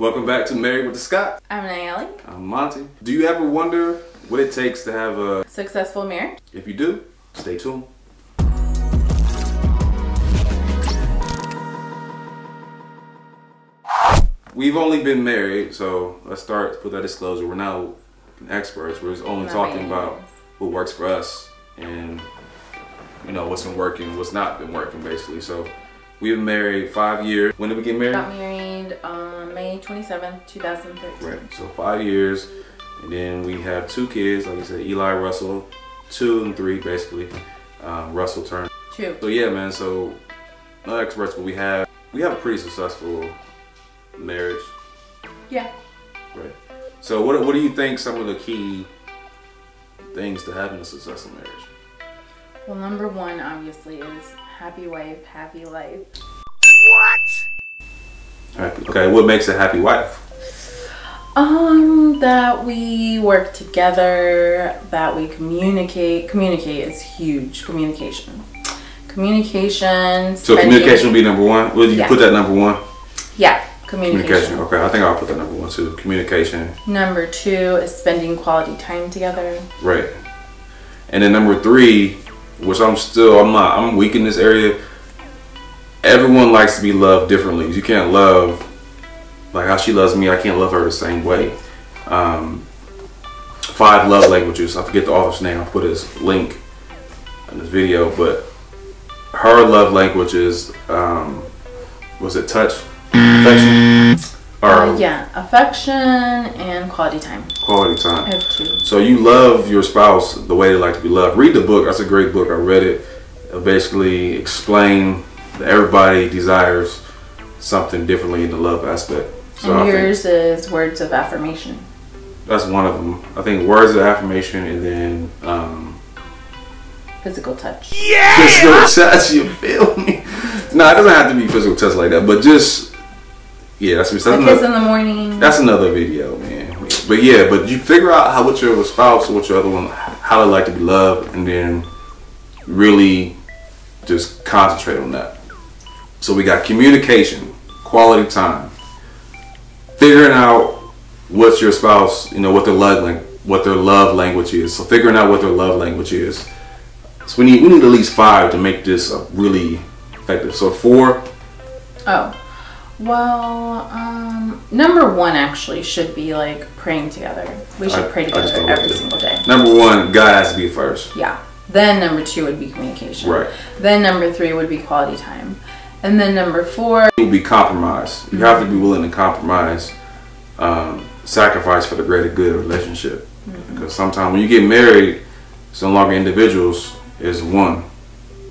Welcome back to Married with the Scott. I'm Nayeli. I'm Monty. Do you ever wonder what it takes to have a Successful marriage? If you do, stay tuned. We've only been married, so let's start put that disclosure. We're not experts. We're just only talking about what works for us and you know what's been working, what's not been working, basically. So we've been married five years. When did we get married? Got married on May 27th, 2013. Right. So five years, and then we have two kids. Like I said, Eli Russell, two and three basically. Um, Russell turned. Two. So yeah, man. So not experts, but we have we have a pretty successful marriage, Yeah. right? So what what do you think some of the key things to having a successful marriage? Well, number one, obviously, is happy wife, happy life. Happy. Okay. What makes a happy wife? Um, that we work together, that we communicate. Communicate is huge. Communication. Communication. So spending- communication will be number one. Would you Yeah. put that number one? Yeah, communication. Communication. Okay. I think I'll put that number one too. Communication. Number two is spending quality time together. Right. And then number three, which I'm still I'm not I'm weak in this area. Everyone likes to be loved differently. You can't love like how she loves me. I can't love her the same way. Um, five love languages. I forget the author's name. I'll put his link in this video, but her love languages um, was it touch, affection, or Uh, yeah, affection and quality time. quality time. I have two. So you love your spouse the way they like to be loved. Read the book. That's a great book. I read it. It basically explain everybody desires something differently in the love aspect. So I and think yours is words of affirmation. that's one of them. I think words of affirmation and then um, Physical touch. Yeah, physical touch. You feel me? No, it doesn't have to be physical touch like that, but just yeah, that's that's A another, kiss in the morning. That's another video, man. But yeah, but you figure out how with your spouse or with your other one, how they like to be loved, and then really just concentrate on that. So we got communication, quality time, figuring out what's your spouse, you know, what their love what their love language is. So figuring out what their love language is. So we need we need at least five to make this really effective. So four, Oh. Well, um, number one actually should be like praying together. We should I- pray together every single day. number one, God has to be first. Yeah. Then number two would be communication. Right. Then number three would be quality time. And then number four, You'll be compromised. You have to be willing to compromise, um, sacrifice for the greater good of relationship. Because sometimes when you get married, it's no longer individuals, it's one.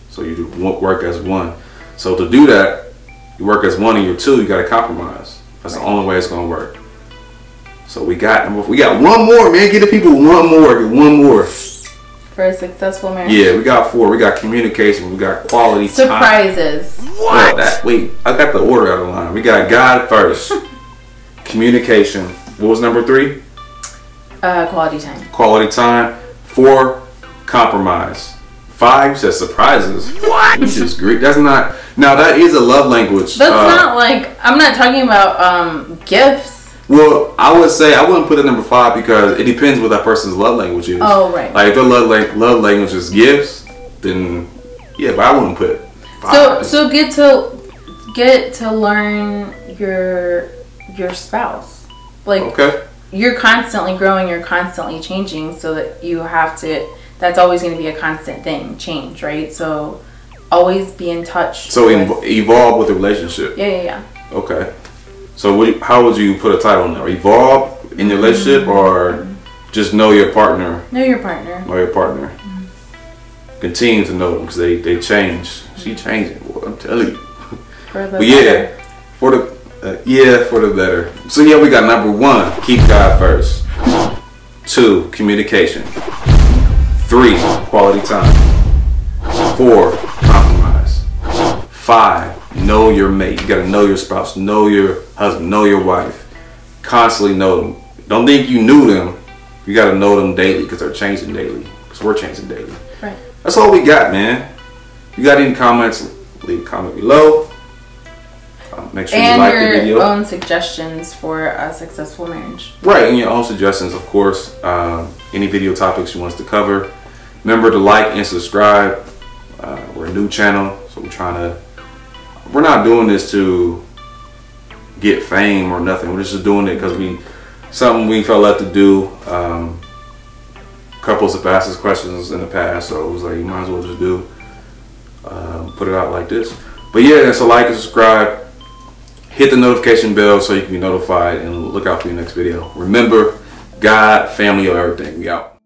So you work as one. So to do that, you work as one and you're two, you got to compromise. That's the only way it's going to work. So we got we got one more, man. Get the people one more, get one more. For a successful marriage. Yeah, we got four. We got communication. We got quality time. Surprises. What? that, wait, I got the order out of line. We got God first. Communication. What was number three? Uh, quality time. Quality time. Four, compromise. Five says surprises. What? Which is Greek. That's not. Now that is a love language. That's Uh, not like I'm not talking about um gifts. Well, I would say I wouldn't put it number five because it depends what that person's love language is. Oh, right. Like if their love like love language is gifts, then yeah, but I wouldn't put. Five. So so get to get to learn your your spouse. Like okay. you're constantly growing, you're constantly changing, so that you have to. That's always going to be a constant thing, change, right? So always be in touch. So with- evolve with the relationship. yeah, yeah, yeah. Okay. So what, how would you put a title on there? Evolve in your relationship mm-hmm. or just know your partner? Know your partner. Know your partner. Mm-hmm. Continue to know them because they, they change. She mm-hmm. changing, boy, I'm telling you. For the But yeah, for the uh, yeah for the better. So yeah, we got number one, keep God first. Two, communication. Three, quality time. Four, compromise. Five, know your mate. You gotta know your spouse, know your husband, know your wife. Constantly know them. Don't think you knew them. You gotta know them daily because they're changing daily. Because we're changing daily. Right. That's all we got, man. You got any comments? Leave a comment below. Um, make sure you and like the your video. own suggestions for a successful marriage. Right, and your own suggestions, of course. Um, any video topics you want us to cover. Remember to like and subscribe. Uh, we're a new channel, so we're trying to. We're not doing this to get fame or nothing. We're just doing it because we something we felt led to do. Um, couples have asked us questions in the past, so it was like you might as well just do um, put it out like this. But yeah, so like and subscribe. Hit the notification bell so you can be notified and look out for your next video. Remember, God, family, or everything. We out.